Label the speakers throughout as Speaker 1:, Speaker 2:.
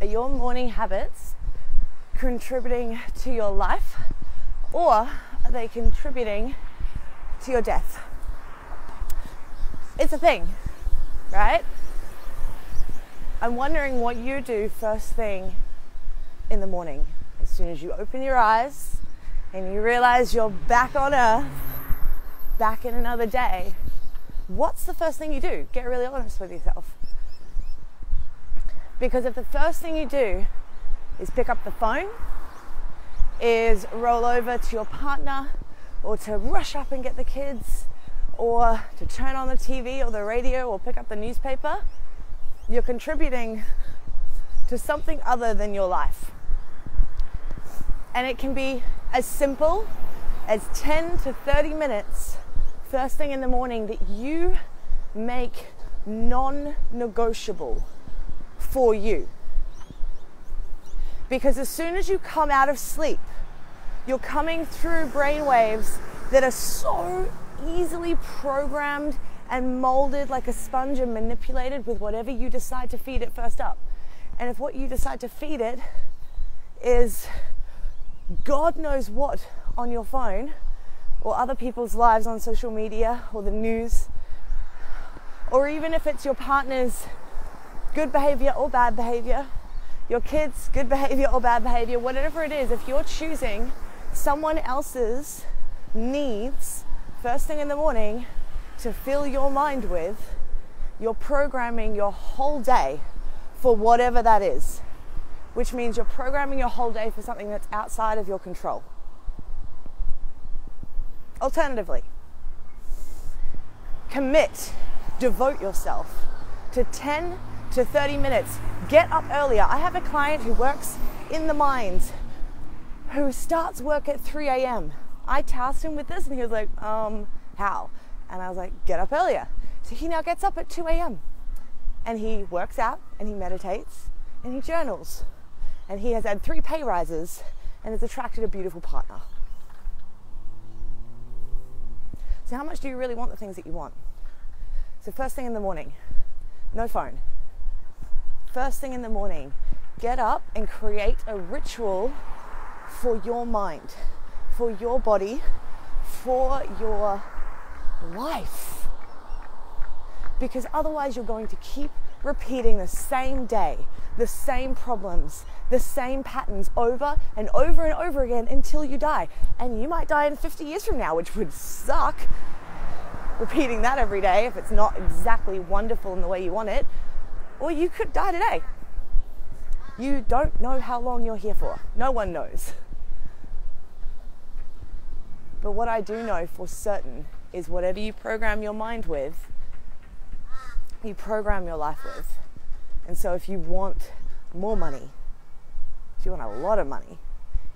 Speaker 1: Are your morning habits contributing to your life or are they contributing to your death? It's a thing, right? I'm wondering what you do first thing in the morning. As soon as you open your eyes and you realize you're back on earth, back in another day, what's the first thing you do? Get really honest with yourself. Because if the first thing you do is pick up the phone, is roll over to your partner, or to rush up and get the kids, or to turn on the TV or the radio or pick up the newspaper, you're contributing to something other than your life. And it can be as simple as 10 to 30 minutes first thing in the morning that you make non negotiable for you. Because as soon as you come out of sleep, you're coming through brain waves that are so easily programmed and molded like a sponge and manipulated with whatever you decide to feed it first up. And if what you decide to feed it is God knows what on your phone or other people's lives on social media or the news, or even if it's your partner's good behavior or bad behavior, your kids' good behavior or bad behavior, whatever it is, if you're choosing someone else's needs first thing in the morning to fill your mind with, you're programming your whole day for whatever that is, which means you're programming your whole day for something that's outside of your control. Alternatively, commit, devote yourself to 10 to 30 minutes. Get up earlier. I have a client who works in the mines who starts work at 3 a.m. I tasked him with this and he was like, um, how? And I was like, get up earlier. So he now gets up at 2 a.m. and he works out and he meditates and he journals. And he has had three pay rises and has attracted a beautiful partner. So, how much do you really want the things that you want? So, first thing in the morning, no phone. First thing in the morning, get up and create a ritual for your mind, for your body, for your life. Because otherwise, you're going to keep repeating the same day, the same problems, the same patterns over and over and over again until you die. And you might die in 50 years from now, which would suck repeating that every day if it's not exactly wonderful in the way you want it. Or you could die today. You don't know how long you're here for. No one knows. But what I do know for certain is whatever you program your mind with, you program your life with. And so if you want more money, if you want a lot of money,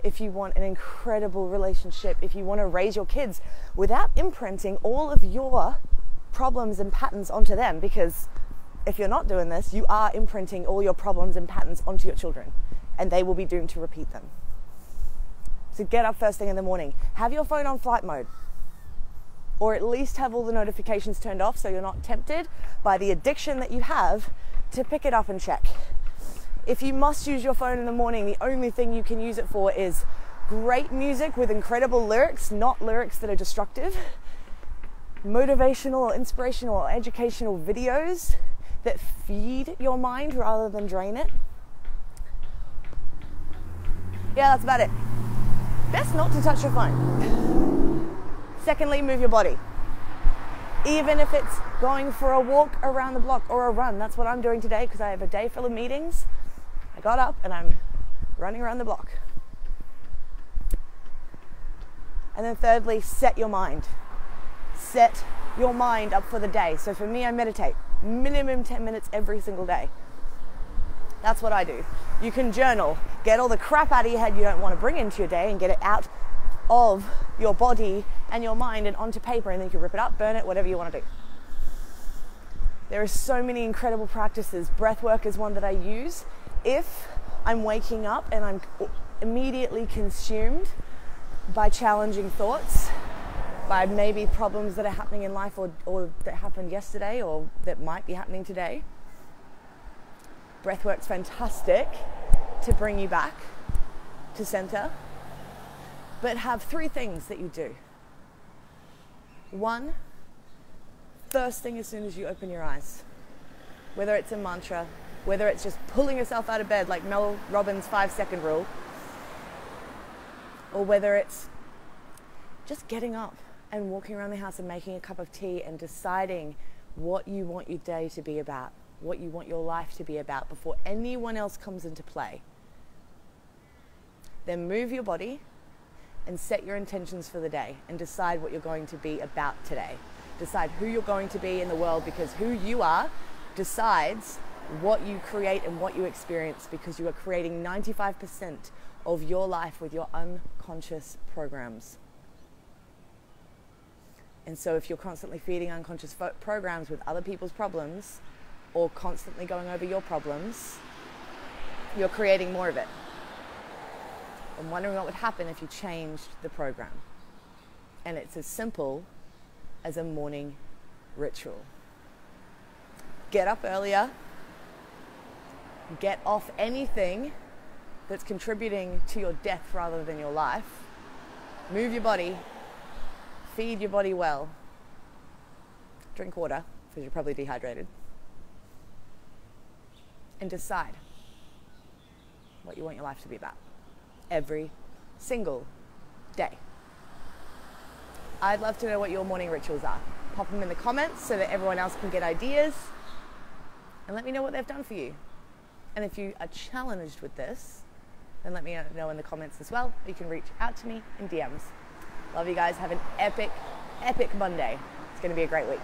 Speaker 1: if you want an incredible relationship, if you want to raise your kids without imprinting all of your problems and patterns onto them, because if you're not doing this, you are imprinting all your problems and patterns onto your children, and they will be doomed to repeat them. So get up first thing in the morning, have your phone on flight mode, or at least have all the notifications turned off so you're not tempted by the addiction that you have to pick it up and check. If you must use your phone in the morning, the only thing you can use it for is great music with incredible lyrics, not lyrics that are destructive, motivational inspirational educational videos that feed your mind rather than drain it. Yeah, that's about it. Best not to touch your phone. Secondly, move your body. Even if it's going for a walk around the block or a run, that's what I'm doing today because I have a day full of meetings I got up and I'm running around the block. And then, thirdly, set your mind. Set your mind up for the day. So, for me, I meditate minimum 10 minutes every single day. That's what I do. You can journal, get all the crap out of your head you don't want to bring into your day and get it out of your body and your mind and onto paper, and then you can rip it up, burn it, whatever you want to do. There are so many incredible practices. Breath work is one that I use if I'm waking up and I'm immediately consumed by challenging thoughts, by maybe problems that are happening in life or, or that happened yesterday or that might be happening today, Breathwork's fantastic to bring you back to center. But have three things that you do. One, first thing as soon as you open your eyes, whether it's a mantra, whether it's just pulling yourself out of bed like Mel Robbins' five second rule, or whether it's just getting up and walking around the house and making a cup of tea and deciding what you want your day to be about, what you want your life to be about before anyone else comes into play. Then move your body and set your intentions for the day and decide what you're going to be about today. Decide who you're going to be in the world because who you are decides what you create and what you experience because you are creating 95% of your life with your unconscious programs. And so, if you're constantly feeding unconscious fo- programs with other people's problems or constantly going over your problems, you're creating more of it. I'm wondering what would happen if you changed the program. And it's as simple as a morning ritual. Get up earlier, get off anything that's contributing to your death rather than your life, move your body, feed your body well, drink water because you're probably dehydrated, and decide what you want your life to be about every single day. I'd love to know what your morning rituals are. Pop them in the comments so that everyone else can get ideas and let me know what they've done for you. And if you are challenged with this, then let me know in the comments as well. You can reach out to me in DMs. Love you guys. Have an epic, epic Monday. It's going to be a great week.